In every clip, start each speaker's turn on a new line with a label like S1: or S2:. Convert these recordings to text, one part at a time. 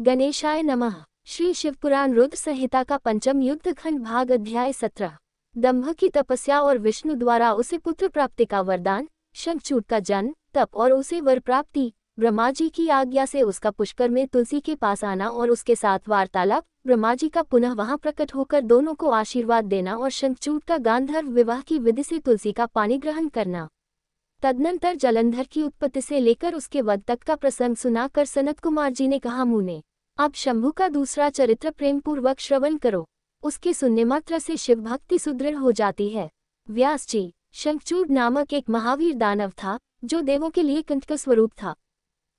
S1: गणेशाय नमः। श्री शिवपुराण रुद्र संहिता का पंचम युद्ध खंड भाग अध्याय सत्रह। दम्भ की तपस्या और विष्णु द्वारा उसे पुत्र प्राप्ति का वरदान शंखचूट का जन्म तप और उसे वर प्राप्ति ब्रह्मा जी की आज्ञा से उसका पुष्कर में तुलसी के पास आना और उसके साथ वार्तालाप ब्रह्मा जी का पुनः वहाँ प्रकट होकर दोनों को आशीर्वाद देना और शंखचूट का गांधर्व विवाह की विधि से तुलसी का पानी ग्रहण करना। तदनंतर जलंधर की उत्पत्ति से लेकर उसके वध तक का प्रसंग सुनाकर सनत कुमार जी ने कहा, मुने अब शंभु का दूसरा चरित्र प्रेम पूर्वक श्रवण करो। उसके सुनने मात्र से शिव भक्ति सुदृढ़ हो जाती है। व्यास जी शंखचूड नामक एक महावीर दानव था, जो देवों के लिए कंठ का स्वरूप था।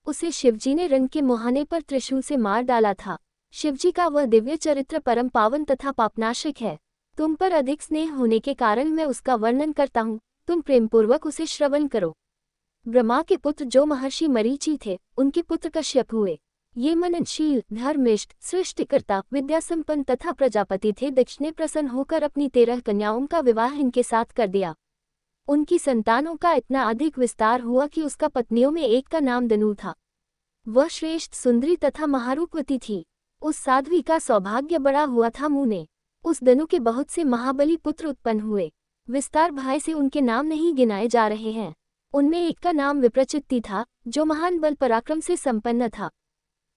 S1: उसे शिवजी ने रंग के मुहाने पर त्रिशूल से मार डाला था। शिवजी का वह दिव्य चरित्र परम पावन तथा पापनाशक है। तुम पर अधिक स्नेह होने के कारण मैं उसका वर्णन करता हूँ। तुम प्रेमपूर्वक उसे श्रवण करो। ब्रह्मा के पुत्र जो महर्षि मरीची थे, उनके पुत्र कश्यप हुए। ये मननशील, धर्मिष्ठ, सृष्टिकर्ता, विद्यासंपन्न तथा प्रजापति थे। दक्ष ने प्रसन्न होकर अपनी तेरह कन्याओं का विवाह इनके साथ कर दिया। उनकी संतानों का इतना अधिक विस्तार हुआ कि उसका पत्नियों में एक का नाम दनु था। वह श्रेष्ठ, सुंदरी तथा महारूपवती थी। उस साध्वी का सौभाग्य बड़ा हुआ था मुने। उस दनु के बहुत से महाबली पुत्र उत्पन्न हुए। विस्तार भय से उनके नाम नहीं गिनाए जा रहे हैं। उनमें एक का नाम विप्रचित्ति था, जो महान बल पराक्रम से संपन्न था।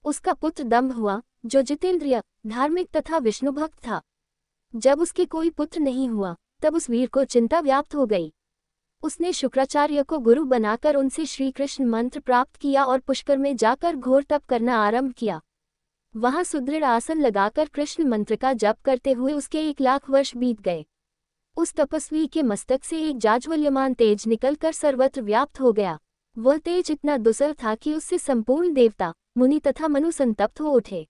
S1: उसका पुत्र दम्भ हुआ, जो जितेंद्रिय, धार्मिक तथा विष्णुभक्त था। जब उसके कोई पुत्र नहीं हुआ, तब उस वीर को चिंता व्याप्त हो गई। उसने शुक्राचार्य को गुरु बनाकर उनसे श्री कृष्ण मंत्र प्राप्त किया और पुष्कर में जाकर घोर तप करना आरंभ किया। वहाँ सुदृढ़ आसन लगाकर कृष्ण मंत्र का जप करते हुए उसके एक लाख वर्ष बीत गए। उस तपस्वी के मस्तक से एक जाज्वल्यमान तेज निकलकर सर्वत्र व्याप्त हो गया। वह तेज इतना दुसर था कि उससे संपूर्ण देवता मुनि तथा मनु संतप्त हो उठे।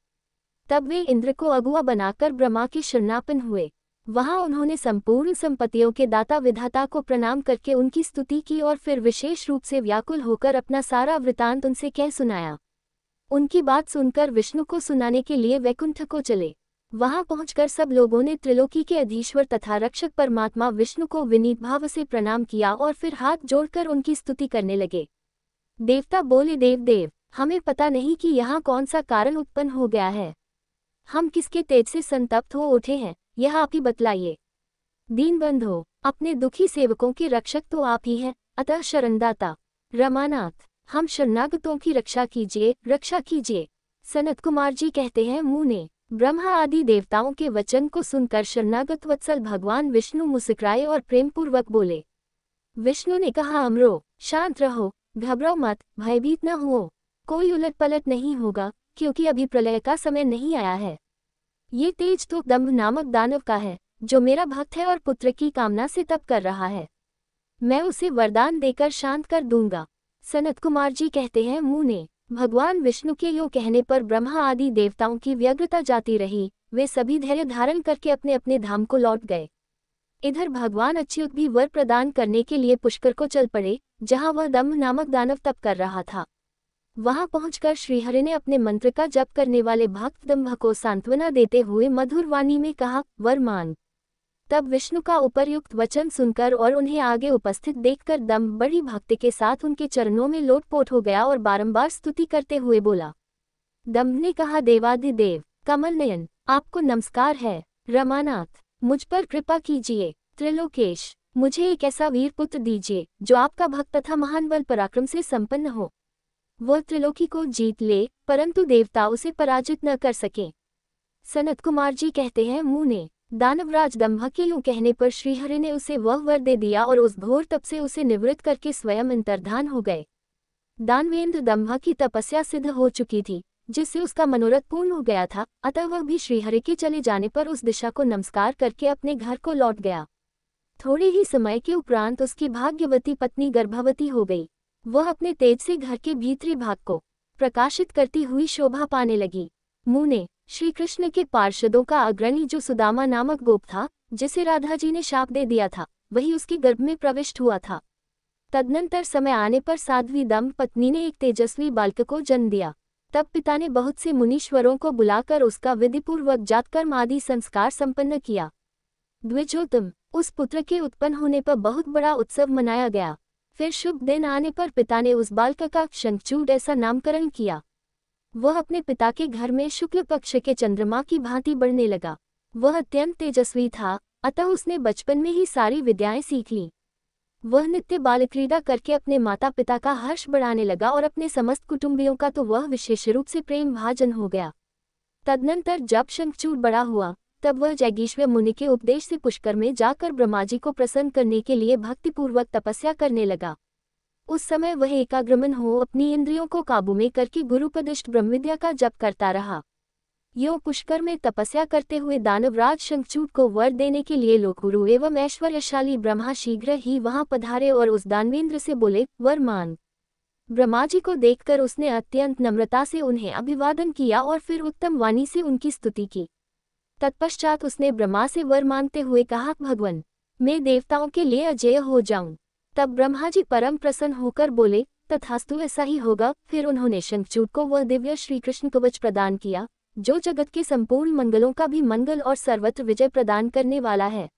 S1: तब वे इंद्र को अगुआ बनाकर ब्रह्मा के शरणापन हुए। वहाँ उन्होंने संपूर्ण संपत्तियों के दाता विधाता को प्रणाम करके उनकी स्तुति की और फिर विशेष रूप से व्याकुल होकर अपना सारा वृतांत उनसे कह सुनाया। उनकी बात सुनकर विष्णु को सुनाने के लिए वैकुंठ को चले। वहाँ पहुंचकर सब लोगों ने त्रिलोकी के अधीश्वर तथा रक्षक परमात्मा विष्णु को विनीत भाव से प्रणाम किया और फिर हाथ जोड़कर उनकी स्तुति करने लगे। देवता बोले, देव देव। हमें पता नहीं कि यहाँ कौन सा कारण उत्पन्न हो गया है। हम किसके तेज से संतप्त हो उठे हैं, यह आप ही बतलाइए। दीन बंध हो अपने दुखी सेवकों के रक्षक तो आप ही हैं, अतः शरणदाता। रमानाथ, हम शरणागतों की रक्षा कीजिए रक्षा कीजिए। सनत कुमार जी कहते हैं मुँह ने, ब्रह्मा आदि देवताओं के वचन को सुनकर शरणागत वत्सल भगवान विष्णु मुस्कुराए और प्रेमपूर्वक बोले। विष्णु ने कहा, अमरो, शांत रहो, घबराओ मत, भयभीत न हुओ। कोई उलट पलट नहीं होगा, क्योंकि अभी प्रलय का समय नहीं आया है। ये तेज तो दम्भ नामक दानव का है, जो मेरा भक्त है और पुत्र की कामना से तप कर रहा है। मैं उसे वरदान देकर शांत कर दूँगा। सनत कुमार जी कहते हैं मुँह ने भगवान विष्णु के यो कहने पर ब्रह्मा आदि देवताओं की व्यग्रता जाती रही, वे सभी धैर्य धारण करके अपने अपने धाम को लौट गए। इधर भगवान अच्युत भी वर प्रदान करने के लिए पुष्कर को चल पड़े, जहाँ वह दम्भ नामक दानव तप कर रहा था। वहाँ पहुंचकर श्रीहरि ने अपने मंत्र का जप करने वाले भक्त दम्भ को सांत्वना देते हुए मधुर वाणी में कहा वर तब विष्णु का उपरयुक्त वचन सुनकर और उन्हें आगे उपस्थित देखकर दम बड़ी भक्ति के साथ उनके चरणों में लोटपोट हो गया और बारंबार स्तुति करते हुए बोला दम ने कहा देवादिदेव कमल नयन, आपको नमस्कार है। रमानाथ, मुझ पर कृपा कीजिए। त्रिलोकेश, मुझे एक ऐसा वीर पुत्र दीजिए, जो आपका भक्त तथा महान बल पराक्रम से संपन्न हो। वह त्रिलोकी को जीत ले, परंतु देवता उसे पराजित न कर सके। सनत कुमार जी कहते हैं, मुँह ने, दानवराज दम्भ के यूँ कहने पर श्रीहरि ने उसे वह वर दे दिया और उस घोर तप से उसे निवृत्त करके स्वयं अंतर्धान हो गए। दानवेंद्र दम्भ की तपस्या सिद्ध हो चुकी थी, जिससे उसका मनोरथ पूर्ण हो गया था, अतः वह भी श्रीहरि के चले जाने पर उस दिशा को नमस्कार करके अपने घर को लौट गया। थोड़े ही समय के उपरांत उसकी भाग्यवती पत्नी गर्भवती हो गई। वह अपने तेज से घर के भीतरी भाग को प्रकाशित करती हुई शोभा पाने लगी। मुँह ने श्री कृष्ण के पार्षदों का अग्रणी जो सुदामा नामक गोप था, जिसे राधा जी ने शाप दे दिया था, वही उसके गर्भ में प्रविष्ट हुआ था। तदनंतर समय आने पर साध्वी दम पत्नी ने एक तेजस्वी बालक को जन्म दिया। तब पिता ने बहुत से मुनीश्वरों को बुलाकर उसका विधिपूर्वक जातकर्म आदि संस्कार संपन्न किया। द्विजोतम उस पुत्र के उत्पन्न होने पर बहुत बड़ा उत्सव मनाया गया। फिर शुभ दिन आने पर पिता ने उस बालक का शंखचूड ऐसा नामकरण किया। वह अपने पिता के घर में शुक्ल पक्ष के चंद्रमा की भांति बढ़ने लगा। वह अत्यंत तेजस्वी था, अतः उसने बचपन में ही सारी विद्याएँ सीख ली। वह नित्य बाल क्रीड़ा करके अपने माता पिता का हर्ष बढ़ाने लगा और अपने समस्त कुटुंबियों का तो वह विशेष रूप से प्रेम भाजन हो गया। तदनंतर जब शंखचूड़ बड़ा हुआ तब वह जैगीश्वर मुनि के उपदेश से पुष्कर में जाकर ब्रह्मा जी को प्रसन्न करने के लिए भक्तिपूर्वक तपस्या करने लगा। उस समय वह एकाग्रमन हो अपनी इंद्रियों को काबू में करके गुरुपदिष्ट ब्रह्मविद्या का जप करता रहा। यो पुष्कर में तपस्या करते हुए दानवराज शंखचूट को वर देने के लिए लोकुरु एवं ऐश्वर्यशाली ब्रह्मा शीघ्र ही वहाँ पधारे और उस दानवेंद्र से बोले, वर मान। ब्रह्मा जी को देखकर उसने अत्यंत नम्रता से उन्हें अभिवादन किया और फिर उत्तम वाणी से उनकी स्तुति की। तत्पश्चात उसने ब्रह्मा से वर मानते हुए कहा, भगवान, मैं देवताओं के लिए अजय हो जाऊँ। तब ब्रह्मा जी परम प्रसन्न होकर बोले, तथास्तु ऐसा ही होगा। फिर उन्होंने शंखचूट को वह दिव्य श्रीकृष्ण कवच प्रदान किया, जो जगत के संपूर्ण मंगलों का भी मंगल और सर्वत्र विजय प्रदान करने वाला है।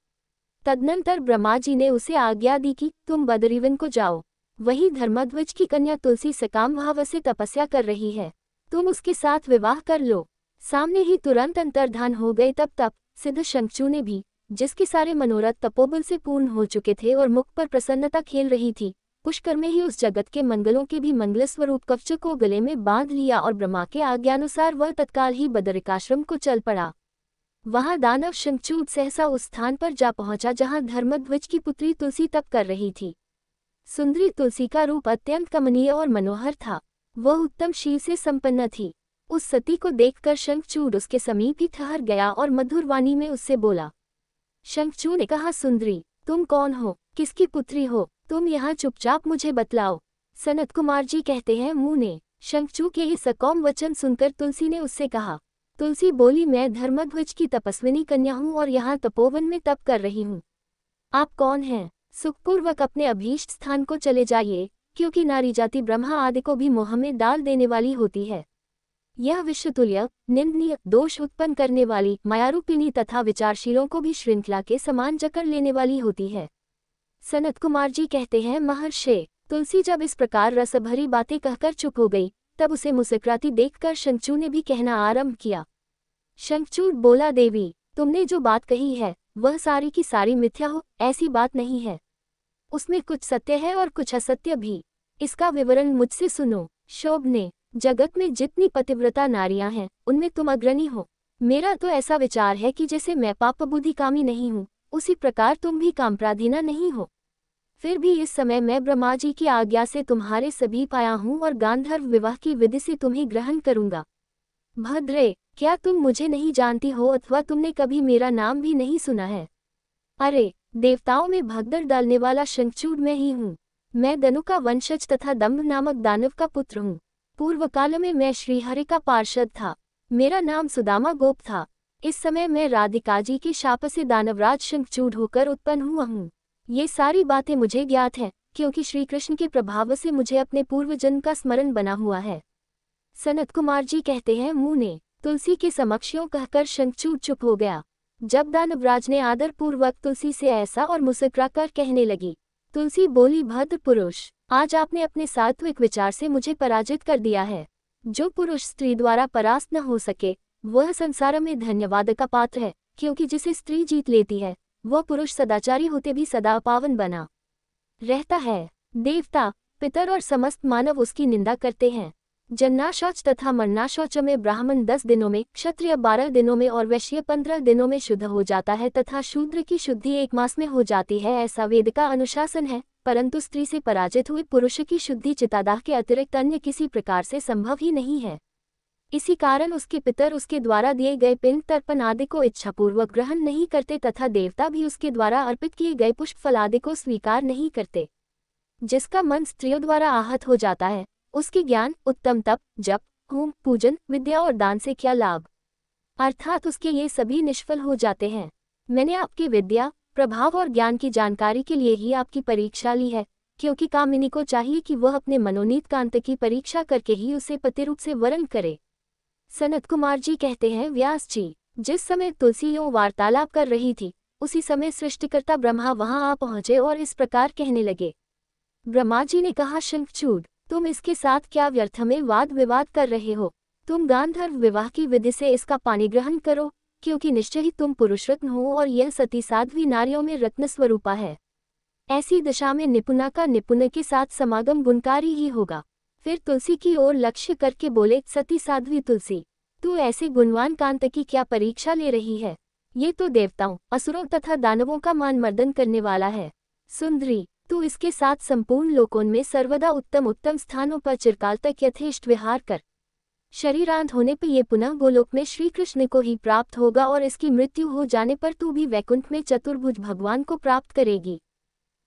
S1: तदनंतर ब्रह्मा जी ने उसे आज्ञा दी कि, तुम बदरीवन को जाओ। वही धर्मध्वज की कन्या तुलसी सकाम भाव से तपस्या कर रही है। तुम उसके साथ विवाह कर लो। सामने ही तुरंत अंतर्धान हो गए तब तक सिद्ध शंखचू ने भी, जिसके सारे मनोरथ तपोबल से पूर्ण हो चुके थे और मुख पर प्रसन्नता खेल रही थी पुष्कर में ही उस जगत के मंगलों के भी मंगल स्वरूप कवच को गले में बाँध लिया और ब्रह्मा के आज्ञानुसार वह तत्काल ही बदरिकाश्रम को चल पड़ा। वहाँ दानव शंखचूत सहसा उस स्थान पर जा पहुँचा जहाँ धर्मध्वज की पुत्री तुलसी तप कर रही थी। सुंदरी तुलसी का रूप अत्यंत कमनीय और मनोहर था, वह उत्तम शील से संपन्न थी। उस सती को देखकर शंखचूर उसके समीप ही ठहर गया और मधुर वाणी में उससे बोला शंखचूड ने कहा, सुंदरी, तुम कौन हो? किसकी पुत्री हो? तुम यहाँ चुपचाप मुझे बतलाओ। सनत कुमार जी कहते हैं, मुँह ने। शंखचू के इस सकौम वचन सुनकर तुलसी ने उससे कहा, तुलसी बोली, मैं धर्मध्वज की तपस्विनी कन्या हूँ और यहाँ तपोवन में तप कर रही हूँ। आप कौन हैं? सुखपूर्वक अपने अभीष्ट स्थान को चले जाइए, क्योंकि नारी जाति ब्रह्मा आदि को भी मोह में डाल देने वाली होती है। यह विश्वतुल्य, निंदनीय, दोष उत्पन्न करने वाली, मायारूपिणी तथा विचारशीलों को भी श्रृंखला के समान जकड़ लेने वाली होती है। सनत कुमार जी कहते हैं, महर्षे, तुलसी जब इस प्रकार रसभरी बातें कहकर चुप हो गई, तब उसे मुस्कुराती देखकर शंचू ने भी कहना आरंभ किया। शंखचूर बोला, देवी, तुमने जो बात कही है, वह सारी की सारी मिथ्या हो, ऐसी बात नहीं है। उसमें कुछ सत्य है और कुछ असत्य भी। इसका विवरण मुझसे सुनो शोभ ने जगत में जितनी पतिव्रता नारियाँ हैं, उनमें तुम अग्रणी हो। मेरा तो ऐसा विचार है कि जैसे मैं पाप बुद्धि कामी नहीं हूँ, उसी प्रकार तुम भी कामप्राधीना नहीं हो। फिर भी इस समय मैं ब्रह्मा जी की आज्ञा से तुम्हारे सभी पाया हूँ और गांधर्व विवाह की विधि से तुम्हें ग्रहण करूँगा। भद्रे, क्या तुम मुझे नहीं जानती हो अथवा तुमने कभी मेरा नाम भी नहीं सुना है? अरे, देवताओं में भगदड़ डालने वाला शंखचूड मैं ही हूँ। मैं दनु का वंशज तथा दम्भ नामक दानव का पुत्र हूँ। पूर्व काल में मैं श्रीहरि का पार्षद था। मेरा नाम सुदामा गोप था। इस समय मैं राधिका जी के शाप से दानवराज शंखचूड होकर उत्पन्न हुआ हूँ। ये सारी बातें मुझे ज्ञात हैं, क्योंकि श्री कृष्ण के प्रभाव से मुझे अपने पूर्व जन्म का स्मरण बना हुआ है। सनत कुमार जी कहते हैं, मुँह ने तुलसी के समक्षियों कहकर शंखचूड चुप हो गया। जब दानवराज ने आदरपूर्वक तुलसी से ऐसा और मुस्कुरा कर कहने लगी, तुलसी बोली, भद्र पुरुष आज आपने अपने सात्विक विचार से मुझे पराजित कर दिया है। जो पुरुष स्त्री द्वारा परास्त न हो सके, वह संसार में धन्यवाद का पात्र है, क्योंकि जिसे स्त्री जीत लेती है, वह पुरुष सदाचारी होते भी सदा पावन बना। रहता है। देवता, पितर और समस्त मानव उसकी निंदा करते हैं। जन्ना शौच तथा मरना शौच में ब्राह्मण दस दिनों में, क्षत्रिय बारह दिनों में और वैश्य पंद्रह दिनों में शुद्ध हो जाता है तथा शूद्र की शुद्धि एक मास में हो जाती है, ऐसा वेद का अनुशासन है। परंतु स्त्री से पराजित हुए पुरुष की शुद्धि चितादाह के अतिरिक्त अन्य किसी प्रकार से संभव ही नहीं है। इसी कारण उसके पितर उसके द्वारा दिए गए पिंड तर्पण आदि को इच्छापूर्वक ग्रहण नहीं करते तथा देवता भी उसके द्वारा अर्पित किए गए पुष्प फल आदि को स्वीकार नहीं करते, जिसका मन स्त्रियों द्वारा आहत हो जाता है। उसके ज्ञान, उत्तम तप, जप, होम, पूजन, विद्या और दान से क्या लाभ? अर्थात उसके ये सभी निष्फल हो जाते हैं। मैंने आपकी विद्या प्रभाव और ज्ञान की जानकारी के लिए ही आपकी परीक्षा ली है, क्योंकि कामिनी को चाहिए कि वह अपने मनोनीत कांत की परीक्षा करके ही उसे पति रूप से वरण करे। सनत कुमार जी कहते हैं, व्यास जी, जिस समय तुलसी यो वार्तालाप कर रही थी, उसी समय सृष्टिकर्ता ब्रह्मा वहाँ आ पहुँचे और इस प्रकार कहने लगे। ब्रह्मा जी ने कहा शंखचूड तुम इसके साथ क्या व्यर्थ में वाद विवाद कर रहे हो? तुम गांधर्व विवाह की विधि से इसका पानी ग्रहण करो क्योंकि निश्चय ही तुम पुरुषरत्न हो और यह सती साध्वी नारियों में रत्न स्वरूपा है। ऐसी दशा में निपुणा का निपुण के साथ समागम गुणकारी ही होगा। फिर तुलसी की ओर लक्ष्य करके बोले, सती साध्वी तुलसी, तू ऐसे गुणवान कांत की क्या परीक्षा ले रही है? ये तो देवताओं, असुरों तथा दानवों का मान मर्दन करने वाला है। सुंदरी, तू इसके साथ संपूर्ण लोकों में सर्वदा उत्तम उत्तम स्थानों पर चिरकाल तक यथेष्ट विहार कर। शरीरांत होने पर यह पुनः गोलोक में श्री कृष्ण को ही प्राप्त होगा और इसकी मृत्यु हो जाने पर तू भी वैकुंठ में चतुर्भुज भगवान को प्राप्त करेगी।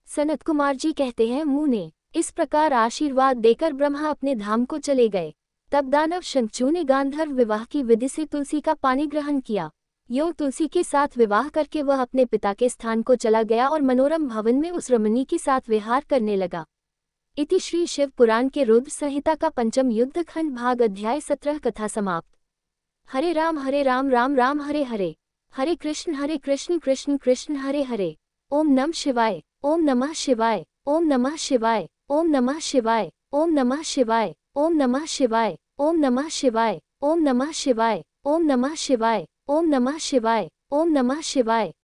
S1: सनत कुमार जी कहते हैं, मुँह ने, इस प्रकार आशीर्वाद देकर ब्रह्मा अपने धाम को चले गए। तब दानव शंचू ने गांधर्व विवाह की विधि से तुलसी का पानी ग्रहण किया। यो तुलसी के साथ विवाह करके वह अपने पिता के स्थान को चला गया और मनोरम भवन में उस रमणी के साथ विहार करने लगा। इति श्री शिव पुराण के रुद्र संहिता का पंचम युद्ध खंड भाग अध्याय सत्रह कथा समाप्त हरे राम हरे राम राम राम हरे हरे हरे कृष्ण हरे कृष्ण कृष्ण कृष्ण हरे हरे ओम नम शिवाय ओम नमः शिवाय ओम नमः शिवाय ओम नमः शिवाय ओम नमः शिवाय ओम नमः शिवाय ओम नमः शिवाय ओम नमः शिवाय ओम नमः शिवाय ओम नमः शिवाय ओम नमः शिवाय